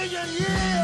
million years.